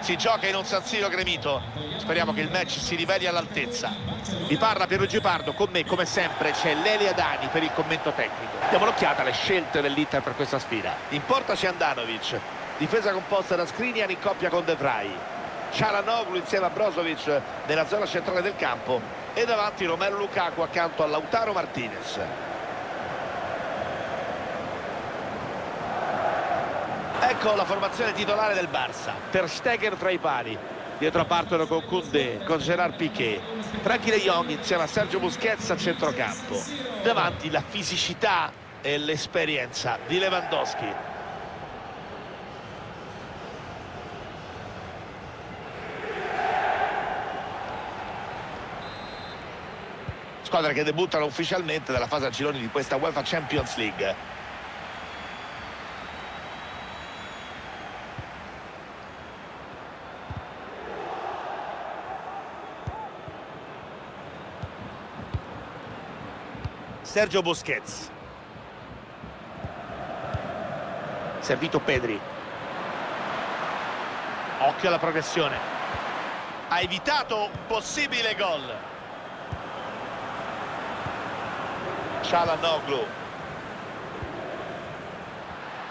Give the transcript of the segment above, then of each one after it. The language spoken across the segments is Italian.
si gioca in un San Siro gremito. Speriamo che il match si riveli all'altezza. Vi parla Pierluigi Pardo con me come sempre c'è Lelia Dani per il commento tecnico. Diamo un'occhiata alle scelte dell'Inter per questa sfida. In porta c'è Andanovic. Difesa composta da Skriniar in coppia con De Vrij. Cialanoglu insieme a Brozovic nella zona centrale del campo. E davanti Romero Lukaku accanto a Lautaro Martinez Ecco la formazione titolare del Barça. Per Stegen tra i pali. Dietro partono con Koundé, con Gerard Piquet. Frankie De Jong insieme a Sergio Busquets a centrocampo. Davanti la fisicità e l'esperienza di Lewandowski. Squadre che debuttano ufficialmente dalla fase a gironi di questa UEFA Champions League. Sergio Busquets. Servito Pedri. Occhio alla progressione. Ha evitato un possibile gol. Cialanoglu.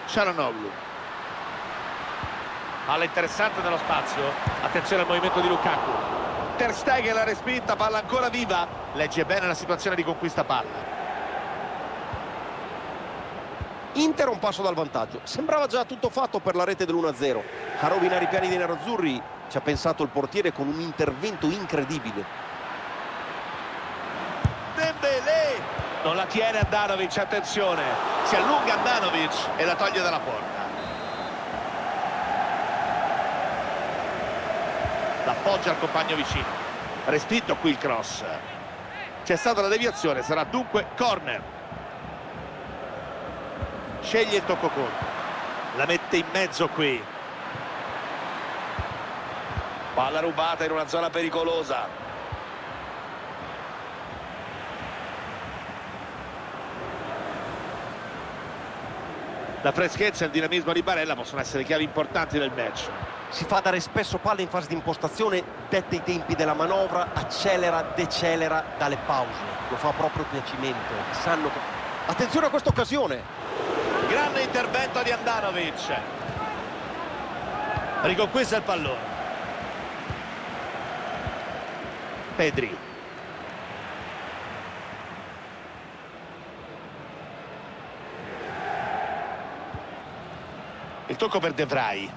Cialanoglu. Palla interessante nello spazio. Attenzione al movimento di Lukaku. Ter Stegen la respinta, palla ancora viva. Legge bene la situazione di conquista palla Inter un passo dal vantaggio. Sembrava già tutto fatto per la rete dell'1-0. A rovinare i piani dei nerazzurri ci ha pensato il portiere con un intervento incredibile. Dembélé non la tiene Andanovic, attenzione. Si allunga Andanovic e la toglie dalla porta. L'appoggia al compagno vicino. Respinto qui il cross. C'è stata la deviazione, sarà dunque corner sceglie il tocco corto la mette in mezzo qui. Palla rubata in una zona pericolosa. La freschezza e il dinamismo di Barella possono essere chiavi importanti del match. Si fa dare spesso palla in fase di impostazione detta i tempi della manovra accelera, decelera dalle pause. Lo fa proprio piacimento. Sanno che... attenzione a questa occasione grande intervento di Andanovic. Riconquista il pallone. Pedri. Il tocco per De Vrij.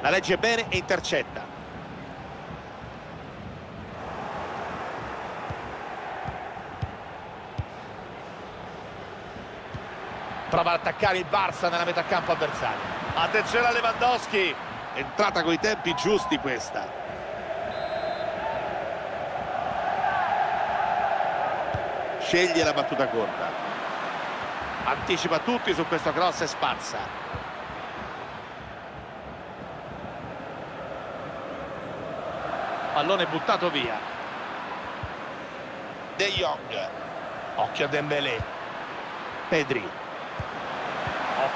La legge bene e intercetta prova ad attaccare il Barça nella metà campo avversario. Attenzione a Lewandowski. Entrata con i tempi giusti questa. Sceglie la battuta corta. Anticipa tutti su questo cross e spazza pallone buttato via. De Jong. Occhio a Dembélé. Pedri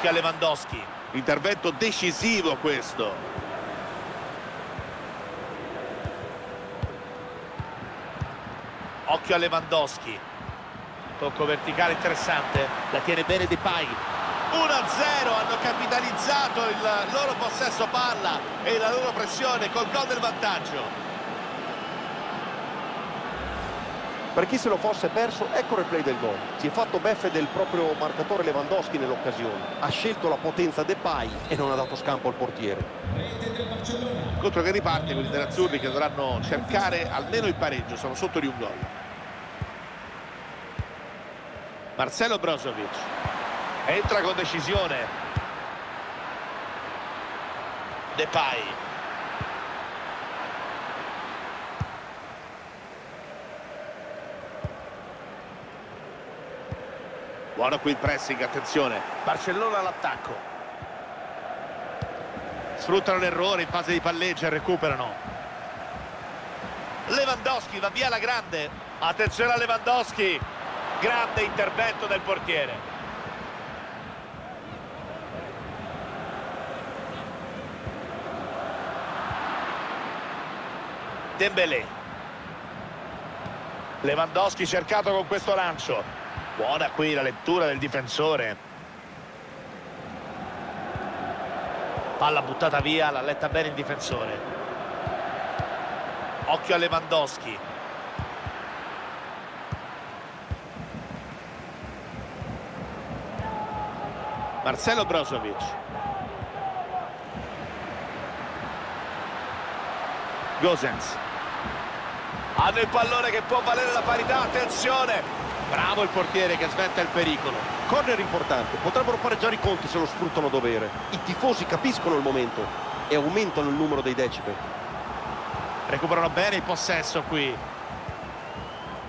occhio a Lewandowski. Intervento decisivo questo. Occhio a Lewandowski. Tocco verticale interessante. La tiene bene De Pai 1-0 hanno capitalizzato il loro possesso palla e la loro pressione col gol del vantaggio Per chi se lo fosse perso, ecco il replay del gol. Si è fatto beffe del proprio marcatore Lewandowski nell'occasione. Ha scelto la potenza Depay e non ha dato scampo al portiere. Contro che riparte quelli dell'Azzurri che dovranno cercare almeno il pareggio, sono sotto di un gol. Marcelo Brozovic entra con decisione. Depay Buono qui il pressing, attenzione. Barcellona all'attacco. Sfruttano l'errore in fase di palleggio e recuperano. Lewandowski va via la grande. Attenzione a Lewandowski. Grande intervento del portiere. Dembélé. Lewandowski cercato con questo lancio. Buona qui la lettura del difensore. Palla buttata via, l'ha letta bene il difensore. Occhio a Lewandowski. Marcelo Brozovic. Gosens. Hanno il pallone che può valere la parità, attenzione! Bravo il portiere che sventa il pericolo. Corner importante, potrebbero pareggiare i conti se lo sfruttano a dovere. I tifosi capiscono il momento e aumentano il numero dei decibel. Recuperano bene il possesso qui.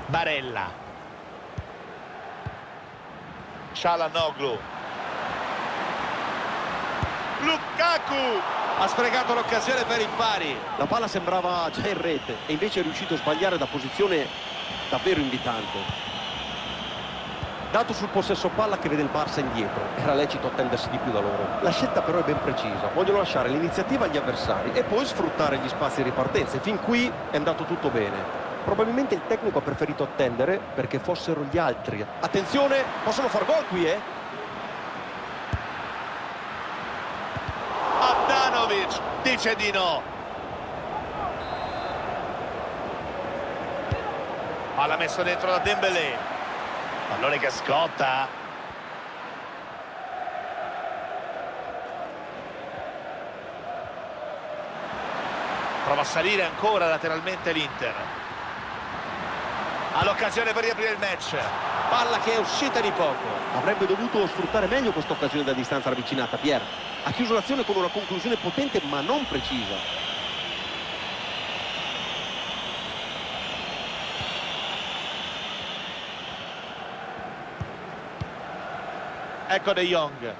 Barella. Cialanoglu. Lukaku ha sprecato l'occasione per il pari. La palla sembrava già in rete e invece è riuscito a sbagliare da posizione davvero invitante. Dato sul possesso palla che vede il Barça indietro, era lecito attendersi di più da loro. La scelta però è ben precisa, vogliono lasciare l'iniziativa agli avversari e poi sfruttare gli spazi di ripartenza. Fin qui è andato tutto bene. Probabilmente il tecnico ha preferito attendere perché fossero gli altri. Attenzione, possono far gol qui, eh? Andanovic dice di no. Palla messa dentro da Dembélé. Pallone che scotta. Prova a salire ancora lateralmente l'Inter. Ha l'occasione per riaprire il match. Palla che è uscita di poco. Avrebbe dovuto sfruttare meglio questa occasione da distanza ravvicinata, Pier. Ha chiuso l'azione con una conclusione potente ma non precisa. Ecco De Jong.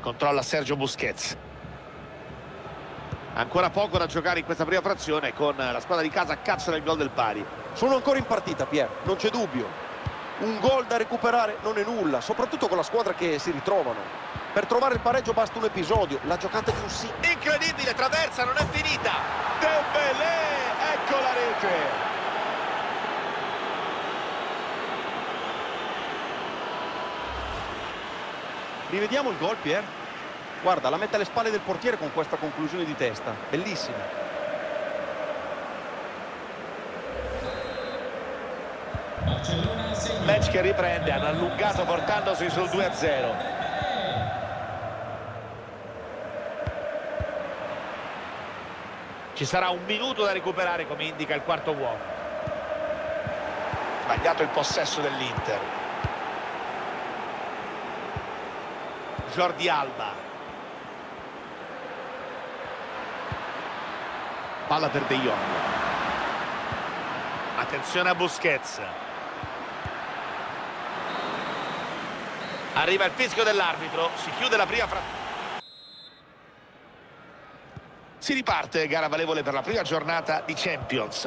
Controlla Sergio Busquets. Ancora poco da giocare in questa prima frazione con la squadra di casa a caccia del gol del pari. Sono ancora in partita, Pier, non c'è dubbio. Un gol da recuperare non è nulla, soprattutto con la squadra che si ritrovano. Per trovare il pareggio basta un episodio, la giocata di un sì. Incredibile, traversa, non è finita. Dembélé, ecco la rete. Rivediamo il gol, Pier. Guarda, la mette alle spalle del portiere con questa conclusione di testa. Bellissima. Match che riprende, hanno allungato portandosi sul 2-0. Ci sarà un minuto da recuperare come indica il quarto uomo. Sbagliato il possesso dell'Inter. Jordi Alba. Palla per De Jong. Attenzione a Busquets. Arriva il fischio dell'arbitro si chiude la prima frazione si riparte gara valevole per la prima giornata di Champions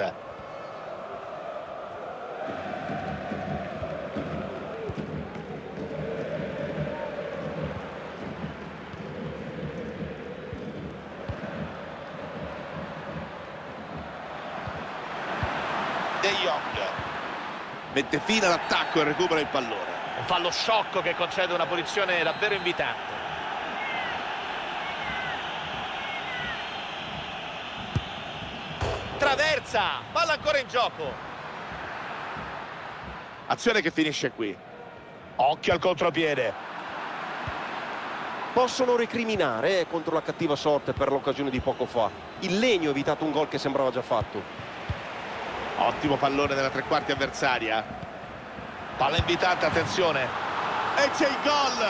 De Jong mette fine all'attacco e recupera il pallone. Un fallo sciocco che concede una posizione davvero invitante. Traversa palla ancora in gioco. Azione che finisce qui. Occhio al contropiede. Possono recriminare contro la cattiva sorte per l'occasione di poco fa. Il legno ha evitato un gol che sembrava già fatto Ottimo pallone della tre quarti avversaria. Palla invitante, attenzione. E c'è il gol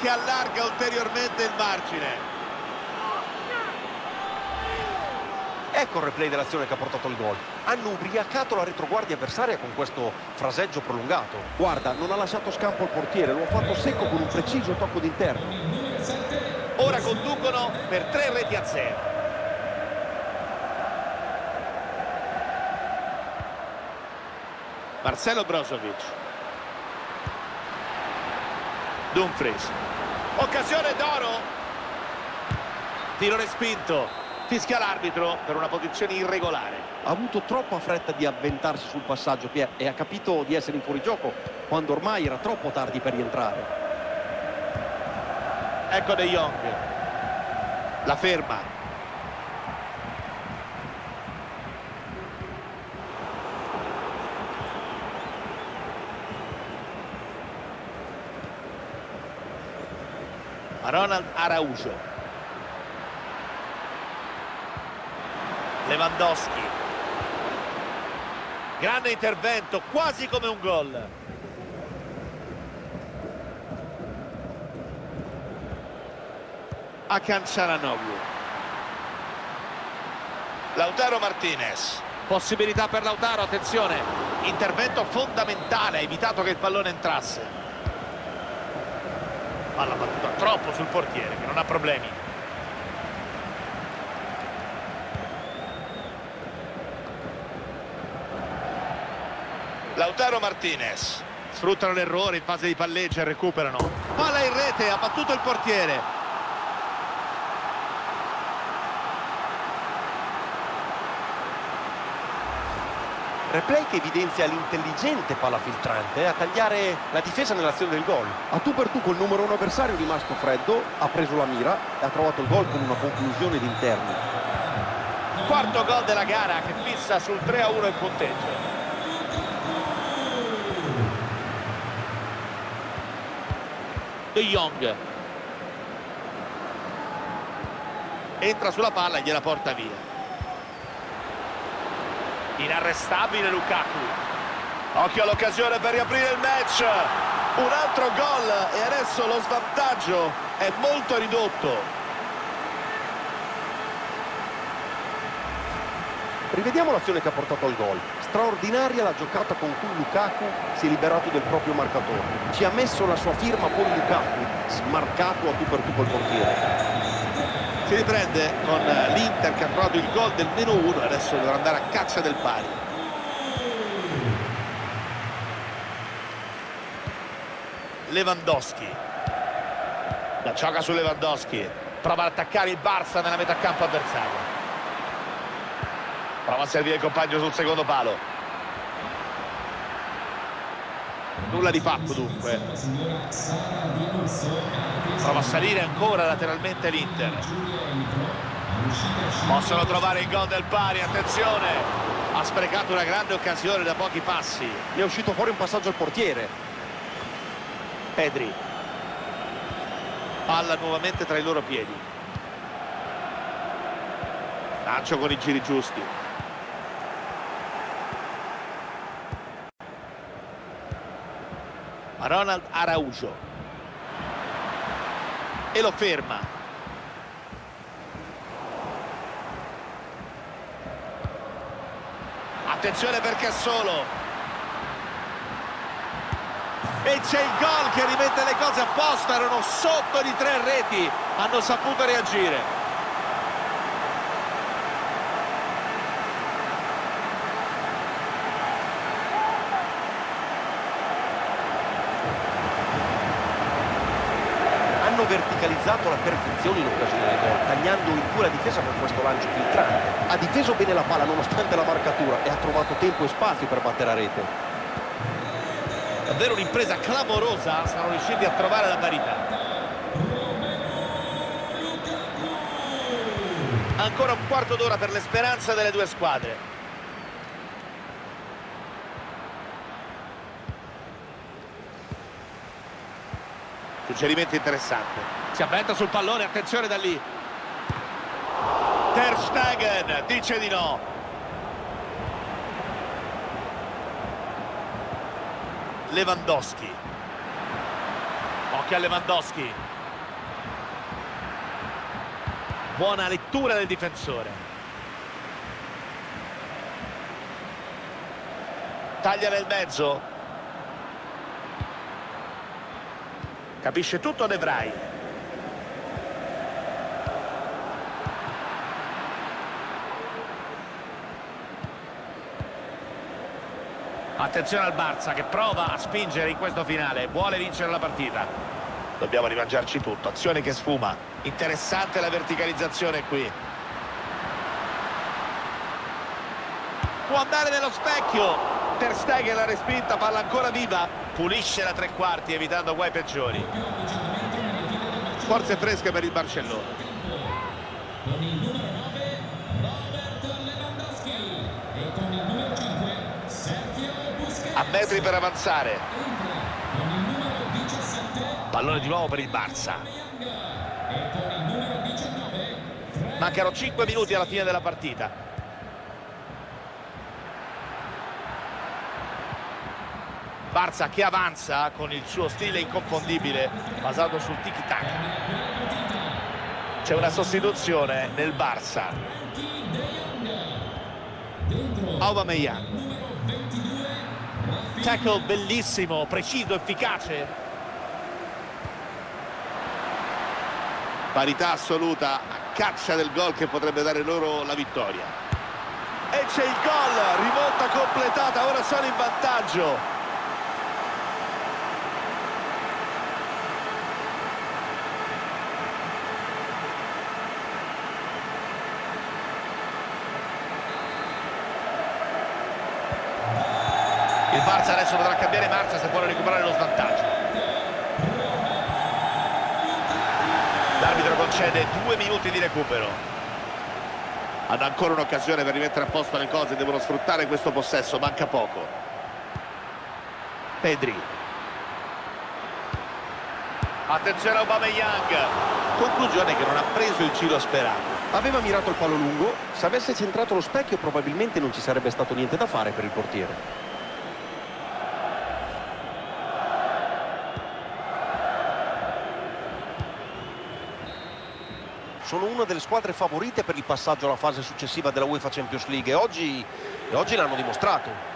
che allarga ulteriormente il margine. Ecco il replay dell'azione che ha portato il gol. Hanno ubriacato la retroguardia avversaria con questo fraseggio prolungato. Guarda, non ha lasciato scampo al portiere, lo ha fatto secco con un preciso tocco d'interno. Ora conducono per tre reti a zero. Marcelo Brozovic. Dumfries. Occasione d'oro. Tiro respinto. Fischia l'arbitro per una posizione irregolare. Ha avuto troppa fretta di avventarsi sul passaggio Pier e ha capito di essere in fuorigioco quando ormai era troppo tardi per rientrare. Ecco De Jong. La ferma Ronald Araujo. Lewandowski. Grande intervento quasi come un gol. A Cancianoglu Lautaro Martinez. Possibilità per Lautaro attenzione. Intervento fondamentale ha evitato che il pallone entrasse palla battuta troppo sul portiere che non ha problemi. Lautaro Martinez. Sfruttano l'errore in fase di palleggio e recuperano. Palla in rete, ha battuto il portiere Replay che evidenzia l'intelligente palla filtrante a tagliare la difesa nell'azione del gol. A tu per tu col numero uno avversario rimasto freddo, ha preso la mira e ha trovato il gol con una conclusione d'interno. Quarto gol della gara che fissa sul 3 a 1 il punteggio. De Jong entra sulla palla e gliela porta via inarrestabile Lukaku occhio all'occasione per riaprire il match un altro gol e adesso lo svantaggio è molto ridotto Rivediamo l'azione che ha portato al gol. Straordinaria la giocata con cui Lukaku si è liberato del proprio marcatore. Ci ha messo la sua firma poi Lukaku, smarcato a tu per tu col portiere si riprende con l'Inter che ha trovato il gol del meno uno adesso dovrà andare a caccia del pari. Lewandowski. La gioca su Lewandowski. Prova ad attaccare il Barça nella metà campo avversaria prova a servire il compagno sul secondo palo nulla di fatto dunque. Prova a salire ancora lateralmente l'Inter. Possono trovare il gol del pari attenzione! Ha sprecato una grande occasione da pochi passi. Ne è uscito fuori un passaggio al portiere. Pedri. Palla nuovamente tra i loro piedi. Lancio con i giri giusti Ronald Araujo. E lo ferma. Attenzione perché è solo. E c'è il gol che rimette le cose a posto erano sotto di tre reti hanno saputo reagire verticalizzato alla perfezione in occasione del gol, tagliando in due la difesa con questo lancio filtrante. Ha difeso bene la palla nonostante la marcatura e ha trovato tempo e spazio per battere a rete. Davvero un'impresa clamorosa, sono riusciti a trovare la parità. Ancora un quarto d'ora per le speranze delle due squadre. suggerimento interessante si avventa sul pallone attenzione da lì. Ter Stegen dice di no. Lewandowski. Occhio a Lewandowski. Buona lettura del difensore. Taglia nel mezzo. Capisce tutto De Vrij. Attenzione al Barça che prova a spingere in questo finale, vuole vincere la partita. Dobbiamo rimangiarci tutto. Azione che sfuma. Interessante la verticalizzazione qui. Può andare nello specchio. Ter Stegen la respinta, palla ancora viva. Pulisce la tre quarti evitando guai peggiori. Forze fresche per il Barcellona. Metri per avanzare. Pallone di nuovo per il Barça. Mancano 5 minuti alla fine della partita. Barça che avanza con il suo stile inconfondibile basato sul tiki-taka. C'è una sostituzione nel Barça. Aubameyang. Tackle bellissimo, preciso, efficace. parità assoluta a caccia del gol che potrebbe dare loro la vittoria e c'è il gol rivolta completata ora sono in vantaggio il Barça adesso dovrà cambiare marcia se vuole recuperare lo svantaggio L'arbitro concede due minuti di recupero. Hanno ancora un'occasione per rimettere a posto le cose, devono sfruttare questo possesso, manca poco. Pedri. Attenzione a Aubameyang. Conclusione che non ha preso il giro sperato. Aveva mirato il palo lungo, se avesse centrato lo specchio probabilmente non ci sarebbe stato niente da fare per il portiere. sono una delle squadre favorite per il passaggio alla fase successiva della UEFA Champions League e oggi, e oggi l'hanno dimostrato.